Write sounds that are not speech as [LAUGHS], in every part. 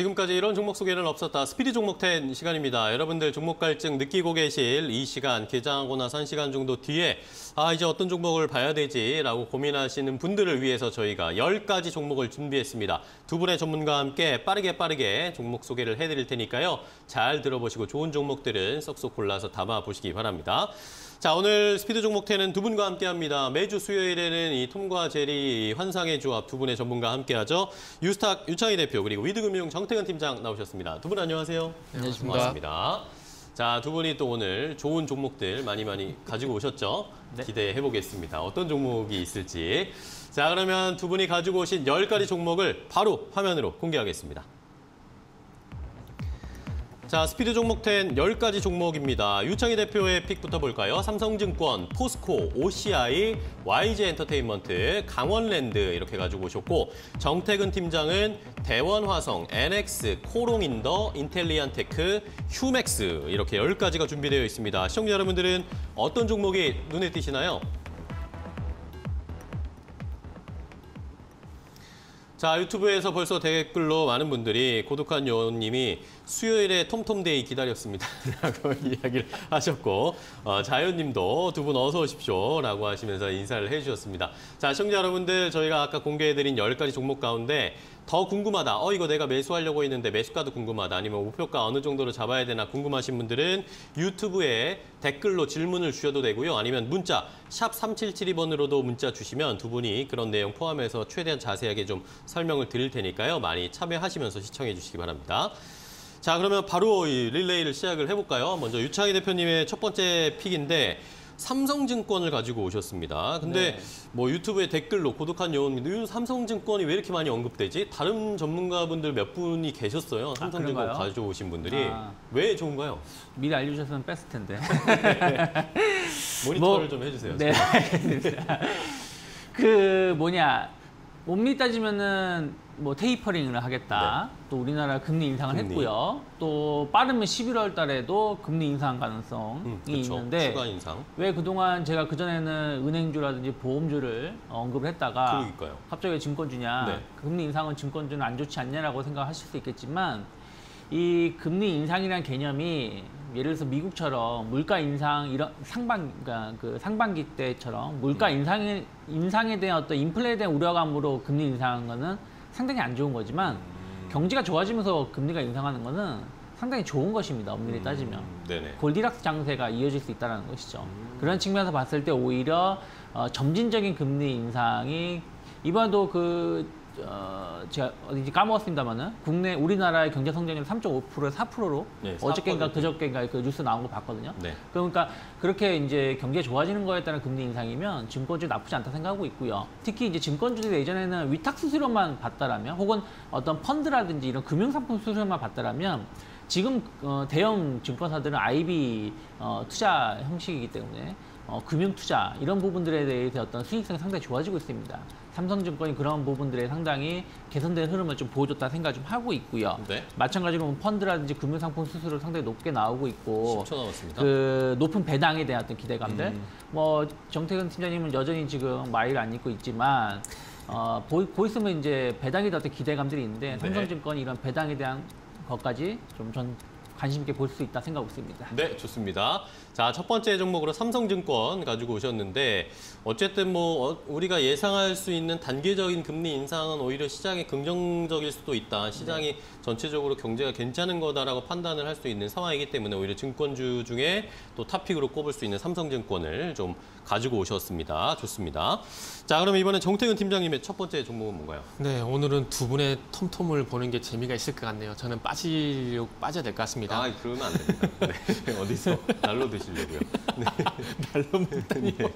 지금까지 이런 종목 소개는 없었다. 스피드 종목 10 시간입니다. 여러분들 종목 갈증 느끼고 계실 이 시간, 개장하고 나서 한 시간 정도 뒤에 아 이제 어떤 종목을 봐야 되지라고 고민하시는 분들을 위해서 저희가 10가지 종목을 준비했습니다. 두 분의 전문가와 함께 빠르게 빠르게 종목 소개를 해드릴 테니까요. 잘 들어보시고 좋은 종목들은 쏙쏙 골라서 담아보시기 바랍니다. 자, 오늘 스피드 종목 10은 두 분과 함께합니다. 매주 수요일에는 이 톰과 제리 환상의 조합 두 분의 전문가와 함께하죠. 유스탁 유창희 대표 그리고 위드금융 정태근 팀장 나오셨습니다. 두 분 안녕하세요. 안녕하십니까. 반갑습니다. 자, 두 분이 또 오늘 좋은 종목들 많이 많이 가지고 오셨죠? 네. 기대해 보겠습니다. 어떤 종목이 있을지. 자, 그러면 두 분이 가지고 오신 10가지 종목을 바로 화면으로 공개하겠습니다. 자, 스피드 종목 10 10가지 종목입니다. 유창희 대표의 픽부터 볼까요? 삼성증권, 포스코, OCI, YG 엔터테인먼트, 강원랜드 이렇게 가지고 오셨고 정태근 팀장은 대원화성, 에넥스, 코오롱인더, 인텔리안테크, 휴맥스 이렇게 10가지가 준비되어 있습니다. 시청자 여러분들은 어떤 종목이 눈에 띄시나요? 자 유튜브에서 벌써 댓글로 많은 분들이 고독한 요원님이 수요일에 톰톰데이 기다렸습니다. [LAUGHS] 라고 [LAUGHS] 이야기를 하셨고 어, 자연님도 두 분 어서 오십시오 라고 하시면서 인사를 해주셨습니다. 자 시청자 여러분들 저희가 아까 공개해드린 10가지 종목 가운데 더 궁금하다 어 이거 내가 매수하려고 했는데 매수가도 궁금하다 아니면 목표가 어느 정도로 잡아야 되나 궁금하신 분들은 유튜브에 댓글로 질문을 주셔도 되고요 아니면 문자 샵 3772번으로도 문자 주시면 두 분이 그런 내용 포함해서 최대한 자세하게 좀 설명을 드릴 테니까요. 많이 참여하시면서 시청해 주시기 바랍니다. 자, 그러면 바로 이 릴레이를 시작을 해볼까요? 먼저 유창희 대표님의 첫 번째 픽인데 삼성증권을 가지고 오셨습니다. 근데 네. 뭐 유튜브에 댓글로 고독한 여운님도 삼성증권이 왜 이렇게 많이 언급되지? 다른 전문가분들 몇 분이 계셨어요. 삼성증권 그런가요? 가져오신 분들이. 아. 왜 좋은가요? 미리 알려주셨으면 뺐을 텐데. [LAUGHS] 모니터를 뭐, 좀 해주세요. 네, 알겠습니다. 그 뭐냐 몸리 따지면은 뭐 테이퍼링을 하겠다. 또 우리나라 금리 인상을 네. 금리. 했고요. 또 빠르면 11월 달에도 금리 인상 가능성이 음, 그렇죠. 있는데 인상. 왜 그동안 제가 그전에는 은행주라든지 보험주를 언급을 했다가 그러니까요. 갑자기 왜 증권주냐 네. 금리 인상은 증권주는 안 좋지 않냐라고 생각하실 수 있겠지만 이 금리 인상이라는 개념이 예를 들어서 미국처럼 물가 인상 이런 상반 그러니까 그 상반기 때처럼 물가 음. 인상에 인상에 대한 어떤 인플레에 대한 우려감으로 금리 인상하는 거는 상당히 안 좋은 거지만 음. 경기가 좋아지면서 금리가 인상하는 거는 상당히 좋은 것입니다 엄밀히 음, 따지면 네네. 골디락스 장세가 이어질 수 있다는 것이죠. 그런 측면에서 봤을 때 오히려 어, 점진적인 금리 인상이 이번에도 그 어, 제가 어딘지 까먹었습니다만은 국내 우리나라의 경제 성장률 3.5%에 4%로 네, 어저께인가 4%. 그저께인가 그 뉴스 나온 거 봤거든요. 네. 그러니까 그렇게 이제 경제 좋아지는 거에 따른 금리 인상이면 증권주 나쁘지 않다 생각하고 있고요. 특히 이제 증권주들이 예전에는 위탁 수수료만 받다라면 혹은 어떤 펀드라든지 이런 금융상품 수수료만 받다라면 지금 어, 대형 증권사들은 IB 어, 투자 형식이기 때문에 어, 금융 투자 이런 부분들에 대해서 어떤 수익성이 상당히 좋아지고 있습니다. 삼성증권이 그런 부분들에 상당히 개선된 흐름을 좀 보여줬다 생각 좀 하고 있고요. 네. 마찬가지로 뭐 펀드라든지 금융상품 수수료 상당히 높게 나오고 있고 10초 남았습니다. 그 높은 배당에 대한 어떤 기대감들. 음. 뭐 정태근 팀장님은 여전히 지금 마일 안 입고 있지만 어, 보, 고 있으면 이제 배당에 대한 어떤 기대감들이 있는데 네. 삼성증권이 이런 배당에 대한 것까지 좀 전 관심 있게 볼 수 있다 생각하고 있습니다. 네, 좋습니다. 자, 첫 번째 종목으로 삼성증권 가지고 오셨는데 어쨌든 뭐 어, 우리가 예상할 수 있는 단계적인 금리 인상은 오히려 시장에 긍정적일 수도 있다. 시장이 전체적으로 경제가 괜찮은 거다라고 판단을 할 수 있는 상황이기 때문에 오히려 증권주 중에 또 탑픽으로 꼽을 수 있는 삼성증권을 좀 가지고 오셨습니다. 좋습니다. 자, 그럼 이번에 정태근 팀장님의 첫 번째 종목은 뭔가요? 네, 오늘은 두 분의 톰톰을 보는 게 재미가 있을 것 같네요. 저는 빠지려 빠져야 될 것 같습니다. 아, 그러면 안 됩니다. [LAUGHS] 네, 어디서 날로 드시려고요. 네, [LAUGHS] 날로 먹다니요.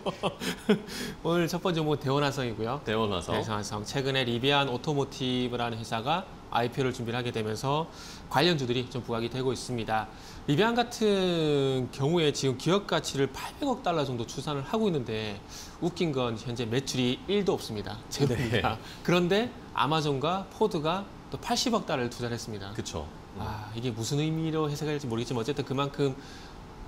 [LAUGHS] 오늘 첫 번째 종목은 대원화성이고요. 대원화성. 대원화성. 최근에 리비안 오토모티브라는 회사가 IPO를 준비를 하게 되면서 관련주들이 좀 부각이 되고 있습니다. 리비안 같은 경우에 지금 기업 가치를 800억 달러 정도 추산을 하고 있는데 웃긴 건 현재 매출이 1도 없습니다. 제로입니다. [LAUGHS] 네. 그런데 아마존과 포드가 또 80억 달러를 투자를 했습니다. 그렇죠. 아, 이게 무슨 의미로 해석할지 모르겠지만 어쨌든 그만큼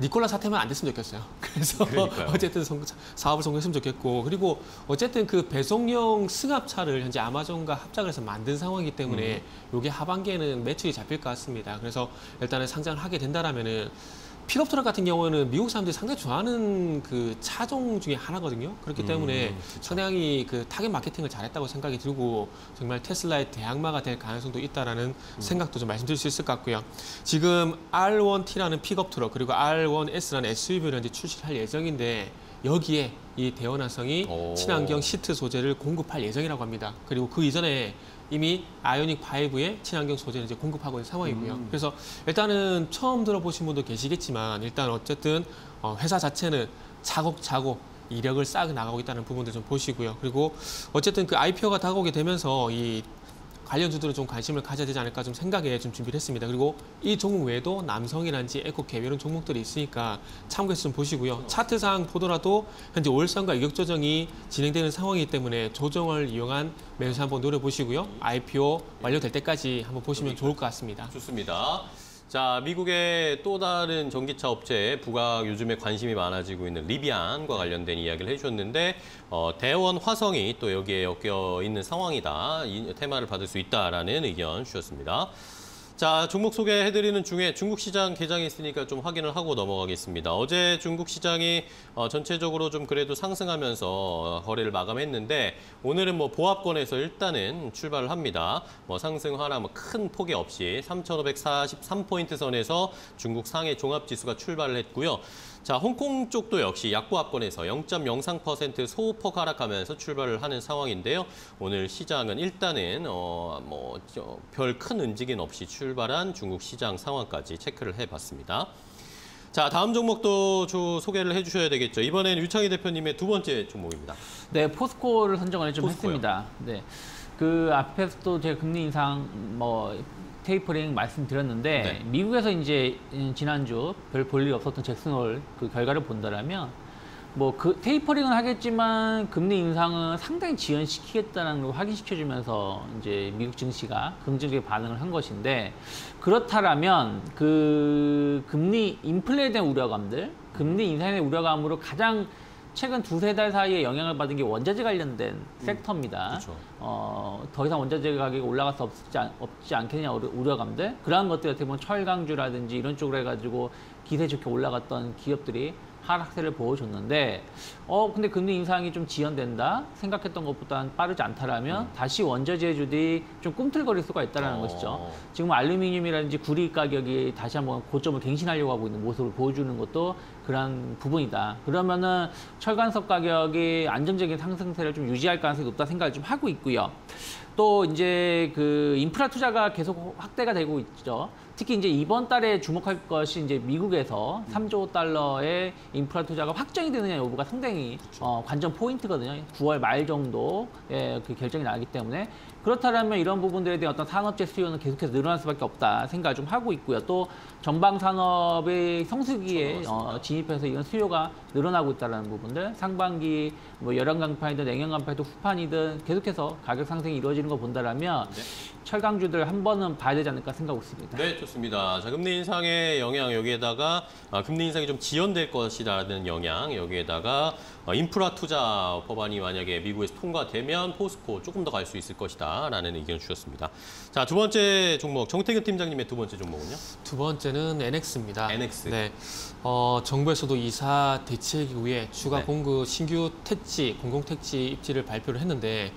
니콜라 사태만 안 됐으면 좋겠어요. [LAUGHS] 그래서 그러니까요. 어쨌든 성- 사업을 성공했으면 좋겠고 그리고 어쨌든 그 배송용 승합차를 현재 아마존과 합작을 해서 만든 상황이기 때문에 이게 하반기에는 매출이 잡힐 것 같습니다. 그래서 일단은 상장을 하게 된다라면은 픽업 트럭 같은 경우는 미국 사람들이 상당히 좋아하는 그 차종 중에 하나거든요. 그렇기 때문에 상당히 그 타겟 마케팅을 잘했다고 생각이 들고 정말 테슬라의 대항마가 될 가능성도 있다라는 생각도 좀 말씀드릴 수 있을 것 같고요. 지금 R1T라는 픽업 트럭 그리고 R1S라는 SUV를 이제 출시할 예정인데 여기에 이 대원화성이 오. 친환경 시트 소재를 공급할 예정이라고 합니다. 그리고 그 이전에 이미 아이오닉 5의 친환경 소재를 이제 공급하고 있는 상황이고요. 그래서 일단은 처음 들어보신 분도 계시겠지만 일단 어쨌든 어, 회사 자체는 차곡차곡 이력을 쌓아 나가고 있다는 부분들 좀 보시고요. 그리고 어쨌든 그 IPO가 다가오게 되면서 이 관련 주들은 좀 관심을 가져야 되지 않을까 좀 생각에 좀 준비를 했습니다. 그리고 이 종목 외에도 남성이란지 에코캡 이런 종목들이 있으니까 참고해서 좀 보시고요. 차트상 보더라도 현재 월선과 가격 조정이 진행되는 상황이기 때문에 조정을 이용한 매수 한번 노려보시고요. IPO 완료될 때까지 한번 보시면 좋을 것 같습니다. 좋습니다. 자, 미국의 또 다른 전기차 업체 부각 요즘에 관심이 많아지고 있는 리비안과 관련된 이야기를 해주셨는데 어, 대원 화성이 또 여기에 엮여 있는 상황이다. 이 테마를 받을 수 있다라는 의견 주셨습니다. 자, 종목 소개해드리는 중에 중국 시장 개장이 있으니까 좀 확인을 하고 넘어가겠습니다. 어제 중국 시장이 어, 전체적으로 좀 그래도 상승하면서 어, 거래를 마감했는데 오늘은 뭐 보합권에서 일단은 출발을 합니다. 뭐 상승 하나 뭐 큰 폭이 없이 3,543포인트 선에서 중국 상해 종합지수가 출발을 했고요. 자, 홍콩 쪽도 역시 약보합권에서 0.03% 소폭 하락하면서 출발을 하는 상황인데요. 오늘 시장은 일단은 어, 뭐별 큰 움직임 없이 출발한 중국 시장 상황까지 체크를 해봤습니다. 자, 다음 종목도 주 소개를 해주셔야 되겠죠. 이번엔 유창희 대표님의 두 번째 종목입니다. 네, 포스코를 선정을 좀 포스코요. 했습니다. 네. 그 앞에서도 제가 금리 인상 뭐 테이퍼링 말씀드렸는데 네. 미국에서 이제 음, 지난주 별 볼 일 없었던 잭슨홀 그 결과를 본다라면 뭐 그 테이퍼링은 하겠지만 금리 인상은 상당히 지연시키겠다는 걸 확인시켜주면서 이제 미국 증시가 긍정적인 반응을 한 것인데 그렇다라면 그 금리 인플레에 대한 우려감들, 금리 인상에 대한 우려감으로 가장 최근 두세 달 사이에 영향을 받은 게 원자재 관련된 섹터입니다. 그렇죠. 어, 더 이상 원자재 가격이 올라갈 수 없지, 않, 없지 않겠냐 우려- 우려감들 그러한 것들 어떻게 보면 철강주라든지 이런 쪽으로 해가지고 기세 좋게 올라갔던 기업들이 하락세를 보여줬는데 어 근데 금리 인상이 좀 지연된다 생각했던 것보다는 빠르지 않다라면 다시 원자재주들이 좀 꿈틀거릴 수가 있다라는 어. 것이죠. 지금 알루미늄이라든지 구리 가격이 다시 한번 고점을 갱신하려고 하고 있는 모습을 보여주는 것도 그러한 부분이다. 그러면은 철관석 가격이 안정적인 상승세를 좀 유지할 가능성이 높다 생각을 좀 하고 있고요. 또 이제 그 인프라 투자가 계속 확대가 되고 있죠. 특히 이제 이번 달에 주목할 것이 이제 미국에서 3조 달러의 인프라 투자가 확정이 되느냐 여부가 상당히 어, 관전 포인트거든요. 9월 말 정도에 그 결정이 나기 때문에 그렇다면 이런 부분들에 대한 어떤 산업재 수요는 계속해서 늘어날 수밖에 없다 생각을 좀 하고 있고요. 또 전방 산업의 성수기에 어, 진입해서 이런 수요가 늘어나고 있다는 부분들 상반기 뭐 열연 강판이든 냉연 강판이든 후판이든 계속해서 가격 상승이 이루어지는 거 본다라면 네. 철강주들 한 번은 봐야 되지 않을까 생각하고 있습니다. 네, 좋습니다. 자, 금리 인상의 영향 여기에다가 아, 금리 인상이 좀 지연될 것이라는 영향 여기에다가 어, 인프라 투자 법안이 만약에 미국에서 통과되면 포스코 조금 더 갈 수 있을 것이다 라는 의견 주셨습니다. 자, 두 번째 종목 정태근 팀장님의 두 번째 종목은요? 두 번째는 NX입니다. NX. 네. 어, 정부에서도 이사 대책 이후에 추가 네. 공급 신규 택지, 공공 택지 입지를 발표를 했는데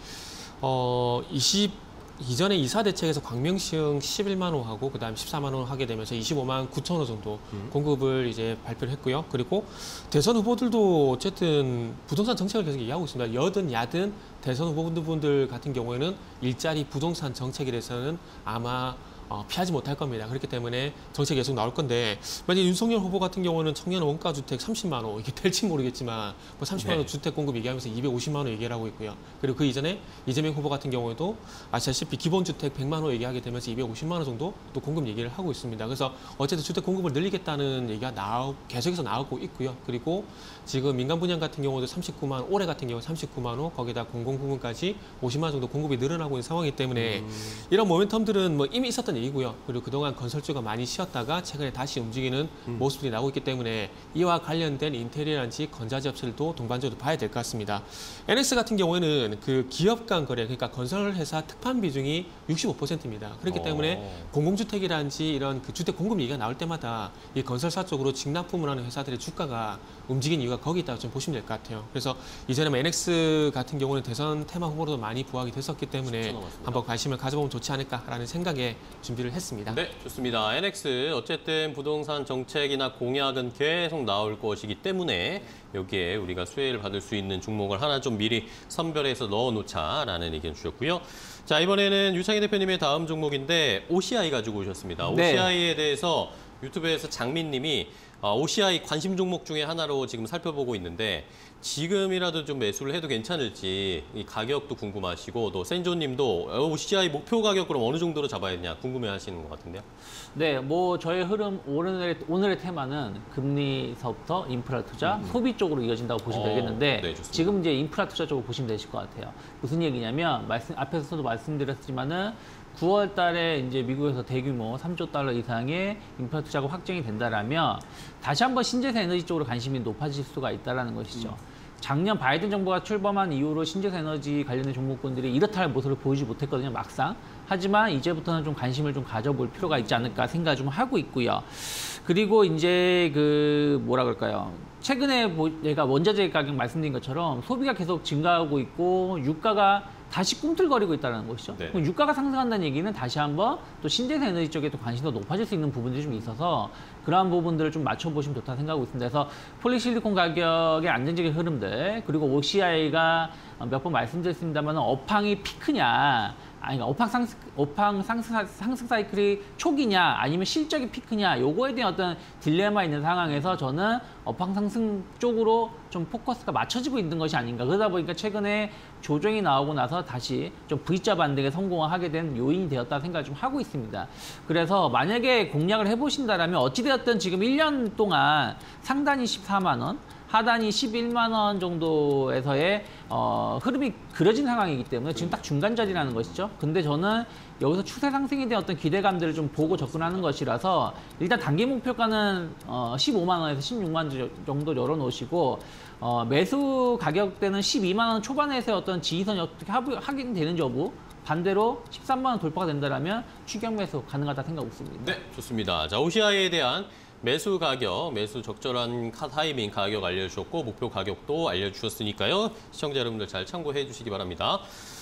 어, 20 이전에 이사 대책에서 광명시흥 11만 호하고 그다음 14만 호 하게 되면서 25만 9천 호 정도 공급을 이제 발표를 했고요. 그리고 대선 후보들도 어쨌든 부동산 정책을 계속 얘기하고 있습니다. 여든 야든 대선 후보분들 같은 경우에는 일자리 부동산 정책에 대해서는 아마 어, 피하지 못할 겁니다. 그렇기 때문에 정책이 계속 나올 건데 만약 윤석열 후보 같은 경우는 청년 원가 주택 30만 호 이게 될지 모르겠지만 뭐 30만 호 네. 주택 공급 얘기하면서 250만 호 얘기를 하고 있고요. 그리고 그 이전에 이재명 후보 같은 경우에도 아시다시피 기본 주택 100만 호 얘기하게 되면서 250만 호 정도 또 공급 얘기를 하고 있습니다. 그래서 어쨌든 주택 공급을 늘리겠다는 얘기가 나오, 계속해서 나오고 있고요. 그리고 지금 민간 분양 같은 경우도 39만 올해 같은 경우 39만 호 거기다 공공 부분까지 50만 호 정도 공급이 늘어나고 있는 상황이기 때문에 이런 모멘텀들은 뭐 이미 있었던 얘기고요. 그리고 그동안 건설주가 많이 쉬었다가 최근에 다시 움직이는 음. 모습들이 나오고 있기 때문에 이와 관련된 인테리어란지 건자재 업체들도 동반적으로 봐야 될 것 같습니다. NX 같은 경우에는 그 기업 간 거래, 그러니까 건설회사 특판 비중이 65%입니다. 그렇기 때문에 어. 공공주택이란지 이런 그 주택 공급 얘기가 나올 때마다 이 건설사 쪽으로 직납품을 하는 회사들의 주가가 움직인 이유가 거기 있다고 좀 보시면 될 것 같아요. 그래서 이전에 뭐 NX 같은 경우는 대선 테마 후보로도 많이 부각이 됐었기 때문에. 한번 관심을 가져보면 좋지 않을까라는 생각에 준비를 했습니다. 네, 좋습니다. NX 어쨌든 부동산 정책이나 공약은 계속 나올 것이기 때문에 여기에 우리가 수혜를 받을 수 있는 종목을 하나 좀 미리 선별해서 넣어놓자라는 의견 주셨고요. 자 이번에는 유창희 대표님의 다음 종목인데 OCI 가지고 오셨습니다. 네. OCI에 대해서 유튜브에서 장민님이 어, OCI 관심 종목 중에 하나로 지금 살펴보고 있는데 지금이라도 좀 매수를 해도 괜찮을지 이 가격도 궁금하시고 또 센조님도 OCI 목표 가격 그럼 어느 정도로 잡아야 되냐 궁금해하시는 것 같은데요. 네, 뭐 저의 흐름 오늘의 오늘의 테마는 금리서부터 인프라 투자, 소비 쪽으로 이어진다고 보시면 어, 되겠는데 네. 지금 이제 인프라 투자 쪽으로 보시면 되실 것 같아요. 무슨 얘기냐면 말씀 앞에서도 말씀드렸지만은 9월 달에 이제 미국에서 대규모 3조 달러 이상의 인프라 투자가 확정이 된다라면 다시 한번 신재생 에너지 쪽으로 관심이 높아질 수가 있다라는 것이죠. 작년 바이든 정부가 출범한 이후로 신재생 에너지 관련된 종목군들이 이렇다 할 모습을 보이지 못했거든요, 막상. 하지만 이제부터는 좀 관심을 좀 가져볼 필요가 있지 않을까 생각 좀 하고 있고요. 그리고 이제 그 뭐라 그럴까요? 최근에 보- 제가 원자재 가격 말씀드린 것처럼 소비가 계속 증가하고 있고 유가가 다시 꿈틀거리고 있다는 것이죠. 네. 그럼 유가가 상승한다는 얘기는 다시 한번 또 신재생 에너지 쪽에 또 관심이 더 높아질 수 있는 부분들이 좀 있어서 그러한 부분들을 좀 맞춰보시면 좋다 생각하고 있습니다. 그래서 폴리실리콘 가격의 안정적인 흐름들 그리고 OCI가 몇 번 말씀드렸습니다만 업황이 피크냐 아니 그러니까 업황 상승 업황 상승 사- 상승 사이클이 초기냐 아니면 실적이 피크냐 요거에 대한 어떤 딜레마 있는 상황에서 저는 업황 상승 쪽으로 좀 포커스가 맞춰지고 있는 것이 아닌가 그러다 보니까 최근에 조정이 나오고 나서 다시 좀 V자 반등에 성공하게 된 요인이 되었다 생각을 좀 하고 있습니다. 그래서 만약에 공략을 해보신다라면 어찌되었든 지금 1년 동안 상단이 14만 원 하단이 11만 원 정도에서의 어, 흐름이 그려진 상황이기 때문에 지금 딱 중간 자리라는 것이죠. 근데 저는 여기서 추세 상승에 대한 어떤 기대감들을 좀 보고 접근하는 것이라서 일단 단기 목표가는 어, 15만 원에서 16만 원 정도 열어놓으시고 어, 매수 가격대는 12만 원 초반에서의 어떤 지지선이 어떻게 확인되는지 여부 반대로 13만 원 돌파가 된다라면 추격 매수 가능하다 생각하고 있습니다. 네, 좋습니다. 자, OCI에 대한 매수 가격, 매수 적절한 카 타이밍 가격 알려주셨고 목표 가격도 알려주셨으니까요. 시청자 여러분들 잘 참고해 주시기 바랍니다.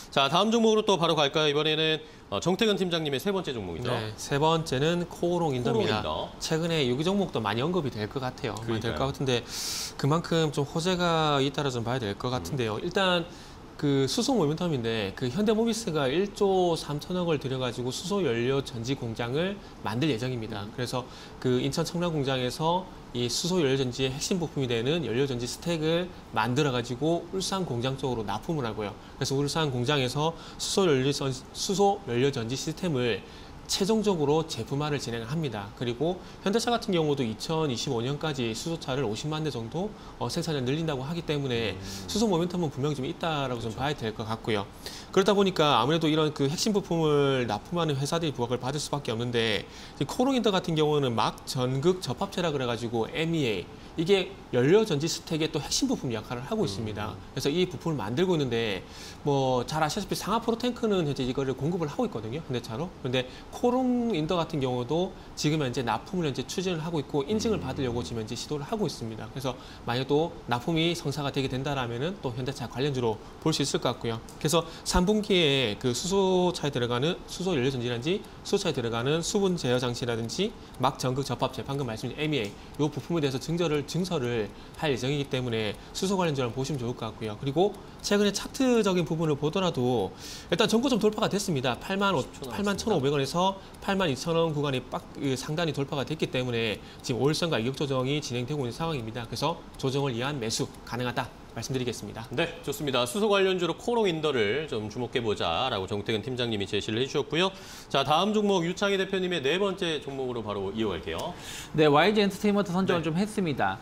자, 다음 종목으로 또 바로 갈까요? 이번에는 어, 정태근 팀장님의 세 번째 종목이죠. 네, 세 번째는 코오롱 인더입니다. 코오롱 인더. 최근에 여기 종목도 많이 언급이 될 것 같아요. 많이 될 그러니까요. 것 같은데 그만큼 좀 호재가 있다라 좀 봐야 될 것 같은데요. 일단 그 수소 모멘텀인데 그 현대모비스가 1조 3천억을 들여가지고 수소 연료 전지 공장을 만들 예정입니다. 그래서 그 인천 청라 공장에서 이 수소 연료 전지의 핵심 부품이 되는 연료 전지 스택을 만들어 가지고 울산 공장 쪽으로 납품을 하고요. 그래서 울산 공장에서 수소 연료 전 수소 연료 전지 시스템을 최종적으로 제품화를 진행합니다. 그리고 현대차 같은 경우도 2025년까지 수소차를 50만 대 정도 어, 생산을 늘린다고 하기 때문에 수소 모멘텀은 분명히 좀 있다라고 좀 봐야 될 것 같고요. 그러다 보니까 아무래도 이런 그 핵심 부품을 납품하는 회사들이 부각을 받을 수밖에 없는데 이 코오롱인더 같은 경우는 막 전극 접합체라 그래가지고 MEA 이게 연료 전지 스택의 또 핵심 부품 역할을 하고 있습니다. 그래서 이 부품을 만들고 있는데 뭐 잘 아시다시피 상아프론테크는 현재 이거를 공급을 하고 있거든요. 현대차로. 그런데 코오롱 인더 같은 경우도 지금 현재 납품을 현재 추진을 하고 있고 인증을 받으려고 지금 현재 시도를 하고 있습니다. 그래서 만약 또 납품이 성사가 되게 된다라면은 또 현대차 관련주로 볼 수 있을 것 같고요. 그래서 3분기에 그 수소차에 들어가는 수소 연료 전지라든지 수소차에 들어가는 수분 제어 장치라든지 막 전극 접합체 방금 말씀드린 MEA 이 부품에 대해서 증설을 증설을 할 예정이기 때문에 수소 관련주를 보시면 좋을 것 같고요. 그리고 최근에 차트적인 부분을 보더라도 일단 전고점 돌파가 됐습니다. 8만 5, 10초 8만 1,500원에서 8만 2천원 구간이 빡그 상단이 돌파가 됐기 때문에 지금 5일선 가격 조정이 진행되고 있는 상황입니다. 그래서 조정을 위한 매수 가능하다 말씀드리겠습니다. 네, 좋습니다. 수소 관련주로 코오롱 인더를 좀 주목해 보자라고 정태근 팀장님이 제시를 해주셨고요. 자, 다음 종목 유창희 대표님의 네 번째 종목으로 바로 이어갈게요. 네, YG 엔터테인먼트 선정을 네. 좀 했습니다.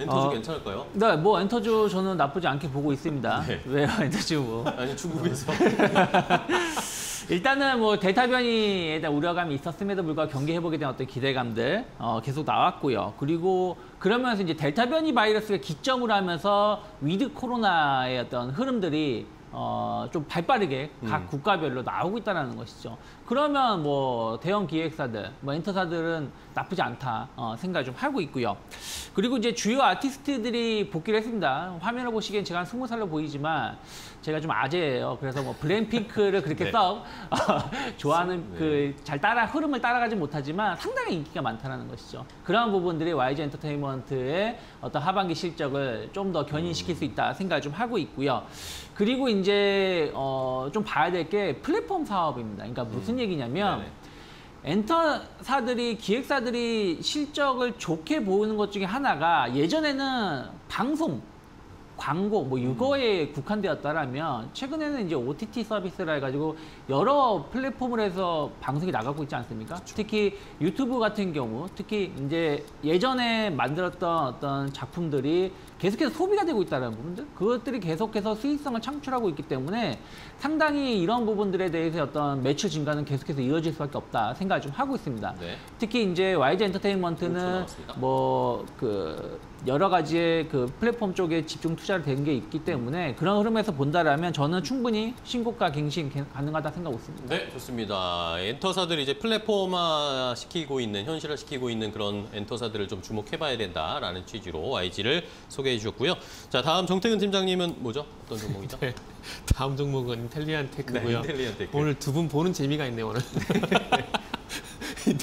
엔터주 어. 괜찮을까요? 네, 뭐 엔터주 저는 나쁘지 않게 보고 있습니다. 네. 왜요, 엔터주 뭐. [LAUGHS] 아니 중국에서 [LAUGHS] 일단은 뭐 델타 변이에 대한 우려감이 있었음에도 불구하고 경기 회복에 대한 어떤 기대감들 어, 계속 나왔고요. 그리고 그러면서 이제 델타 변이 바이러스가 기점으로 하면서 위드 코로나의 어떤 흐름들이 어, 좀 발빠르게 각 국가별로 나오고 있다는 것이죠. 그러면 뭐 대형 기획사들, 뭐 엔터사들은 나쁘지 않다 어, 생각을 좀 하고 있고요. 그리고 이제 주요 아티스트들이 복귀를 했습니다. 화면을 보시기엔 제가 한 스무 살로 보이지만 제가 좀 아재예요. 그래서 뭐 블랙핑크를 그렇게 [LAUGHS] 네. 썩 좋아하는 네. 그잘 따라 흐름을 따라가지 못하지만 상당히 인기가 많다는 것이죠. 그러한 부분들이 YG 엔터테인먼트의 어떤 하반기 실적을 좀 더 견인시킬 수 있다 생각을 좀 하고 있고요. 그리고 이제 어, 좀 봐야 될 게 플랫폼 사업입니다. 그러니까 무슨 얘기냐면 네네. 엔터사들이 기획사들이 실적을 좋게 보이는 것 중에 하나가 예전에는 방송 광고 뭐 이거에 국한되었다라면 최근에는 이제 OTT 서비스라 해가지고 여러 플랫폼을 해서 방송이 나가고 있지 않습니까? 특히 유튜브 같은 경우 특히 이제 예전에 만들었던 어떤 작품들이 계속해서 소비가 되고 있다는 부분들 그것들이 계속해서 수익성을 창출하고 있기 때문에 상당히 이런 부분들에 대해서 어떤 매출 증가는 계속해서 이어질 수밖에 없다 생각을 좀 하고 있습니다. 네. 특히 이제 YG 오, 엔터테인먼트는. 뭐 그 여러 가지의 그 플랫폼 쪽에 집중 투자를 된 게 있기 때문에 그런 흐름에서 본다라면 저는 충분히 신고가 갱신 가능하다 생각하고 있습니다. 네, 좋습니다. 엔터사들이 이제 플랫폼화 시키고 있는, 현실화 시키고 있는 그런 엔터사들을 좀 주목해봐야 된다라는 취지로 YG를 소개해 주셨고요. 자, 다음 정태근 팀장님은 뭐죠? 어떤 [LAUGHS] 종목이죠? 네. 다음 종목은 인텔리안 테크고요. 네, 인텔리안 테크. 오늘 두 분 보는 재미가 있네요 오늘. [LAUGHS]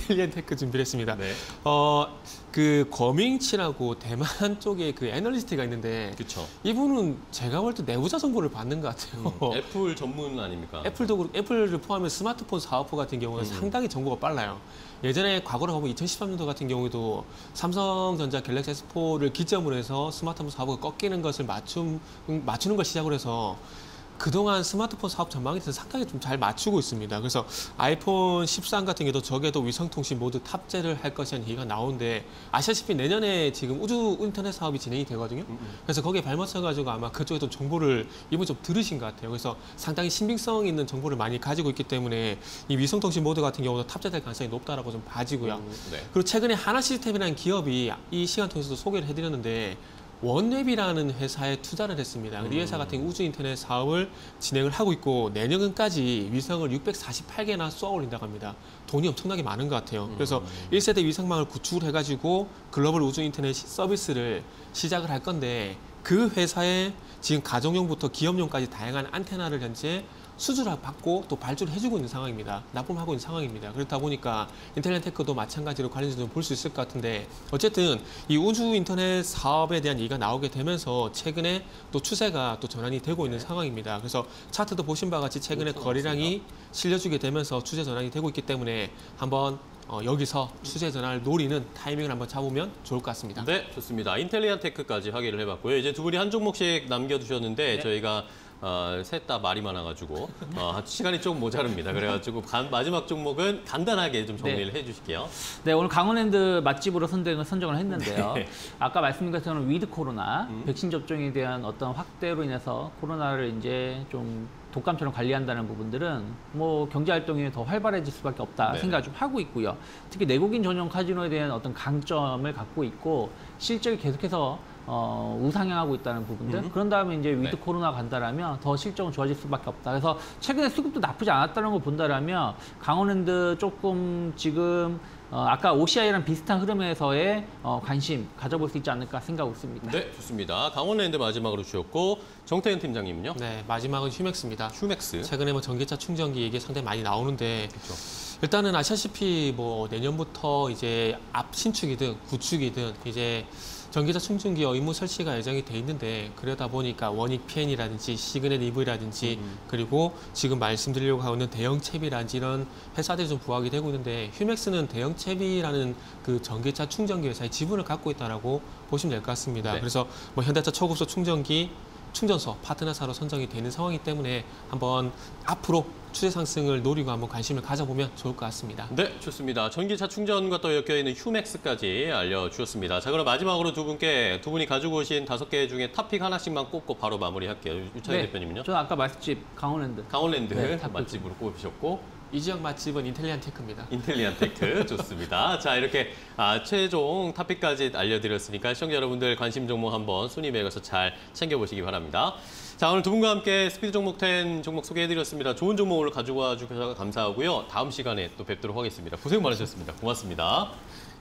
인텔리안 테크 준비를 했습니다. 네, 어, 그 궈밍치라고 대만 [LAUGHS] 쪽에 그 애널리스트가 있는데 그렇죠. 이분은 제가 볼 때 내부자 정보를 받는 것 같아요. 애플 전문 아닙니까? 애플도 그렇고 애플을 포함해 스마트폰 사업부 같은 경우는 음. 상당히 정보가 빨라요. 예전에 과거로 가보면 2013년도 같은 경우에도 삼성전자 갤럭시 S4를 기점으로 해서 스마트폰 사업부가 꺾이는 것을 맞춤, 음, 맞추는 걸 시작으로 해서 그동안 스마트폰 사업 전망에 대해서 상당히 좀 잘 맞추고 있습니다. 그래서 아이폰 13 같은 경우도 저게도 위성통신 모두 탑재를 할 것이라는 얘기가 나오는데 아시다시피 내년에 지금 우주 인터넷 사업이 진행이 되거든요. 그래서 거기에 발맞춰가지고 아마 그쪽에 좀 정보를 이번 좀 들으신 것 같아요. 그래서 상당히 신빙성 있는 정보를 많이 가지고 있기 때문에 이 위성통신 모드 같은 경우도 탑재될 가능성이 높다라고 좀 봐지고요. 음, 네. 그리고 최근에 하나 시스템이라는 기업이 이 시간 통해서도 소개를 해드렸는데 원웹이라는 회사에 투자를 했습니다. 이 회사 같은 경우 우주 인터넷 사업을 진행을 하고 있고 내년까지 위성을 648개나 쏘아 올린다고 합니다. 돈이 엄청나게 많은 것 같아요. 그래서 1세대 위성망을 구축을 해가지고 글로벌 우주 인터넷 시- 서비스를 시작을 할 건데 그 회사에 지금 가정용부터 기업용까지 다양한 안테나를 현재 수주를 받고 또 발주를 해주고 있는 상황입니다. 납품하고 있는 상황입니다. 그렇다 보니까 인터넷 테크도 마찬가지로 관련해서 볼수 있을 것 같은데 어쨌든 이 우주 인터넷 사업에 대한 얘기가 나오게 되면서 최근에 또 추세가 또 전환이 되고 있는 상황입니다. 그래서 차트도 보신 바와 같이 최근에 그렇죠. 거래량이 실려주게 되면서 추세 전환이 되고 있기 때문에 한번 어, 여기서 추세 전환을 노리는 타이밍을 한번 잡으면 좋을 것 같습니다. 네, 좋습니다. 인텔리안 테크까지 확인을 해봤고요. 이제 두 분이 한 종목씩 남겨두셨는데 저희가 어, 셋다 말이 많아가지고 어, 시간이 좀 모자릅니다. 그래가지고 간- 마지막 종목은 간단하게 좀 정리를 해주실게요. 네, 오늘 강원랜드 마지막으로 선정을, 선정을 했는데요. [LAUGHS] 네. 아까 말씀드린 것처럼 위드 코로나, 음. 백신 접종에 대한 어떤 확대로 인해서 코로나를 이제 좀 독감처럼 관리한다는 부분들은 뭐 경제 활동이 더 활발해질 수밖에 없다 네. 생각을 좀 하고 있고요. 특히 내국인 전용 카지노에 대한 어떤 강점을 갖고 있고 실적이 계속해서 어, 우상향하고 있다는 부분들. 음. 그런 다음에 이제 with 네. 코로나 간다라면 더 실적은 좋아질 수밖에 없다. 그래서 최근에 수급도 나쁘지 않았다는 걸 본다라면 강원랜드 조금 지금 어, 아까 OCI랑 비슷한 흐름에서의 어, 관심 가져볼 수 있지 않을까 생각하고 있습니다. 네, 좋습니다. 강원랜드 마지막으로 주셨고 정태현 팀장님은요? 네, 마지막은 휴맥스입니다. 휴맥스. 최근에 뭐 전기차 충전기 얘기 상당히 많이 나오는데 그렇죠. 일단은 아시다시피 뭐 내년부터 이제 앞 신축이든 구축이든 이제 전기차 충전기 의무 설치가 예정이 돼 있는데 그러다 보니까 원익 PN이라든지 시그넷 EV라든지 음. 그리고 지금 말씀드리려고 하고 있는 대형 채비라든지 이런 회사들이 좀 부각이 되고 있는데 휴맥스는 대형 채비라는 그 전기차 충전기 회사의 지분을 갖고 있다라고 보시면 될 것 같습니다. 네. 그래서 뭐 현대차 초급소 충전기 충전소 파트너사로 선정이 되는 상황이기 때문에 한번 앞으로 추세 상승을 노리고 한번 관심을 가져보면 좋을 것 같습니다. 네, 좋습니다. 전기차 충전과 또 엮여 있는 휴맥스까지 알려주셨습니다. 자, 그럼 마지막으로 두 분께 두 분이 가지고 오신 다섯 개 중에 top pick 하나씩만 꼽고 바로 마무리할게요. 유창희 대표님은요? 저는 아까 말씀집 강원랜드. 강원랜드 네. [LAUGHS] 맛집으로 꼽으셨고 이 지역 맛집은 인텔리안 테크입니다. 인텔리안 테크 [LAUGHS] 좋습니다. 자 이렇게 아, 최종 top pick까지 알려드렸으니까 시청자 여러분들 관심 종목 한번 순위 매겨서 잘 챙겨보시기 바랍니다. 자 오늘 두 분과 함께 스피드 종목 10 종목 소개해드렸습니다. 좋은 종목 오늘 가지고 와주셔서 감사하고요. 다음 시간에 또 뵙도록 하겠습니다. 고생 많으셨습니다. 고맙습니다.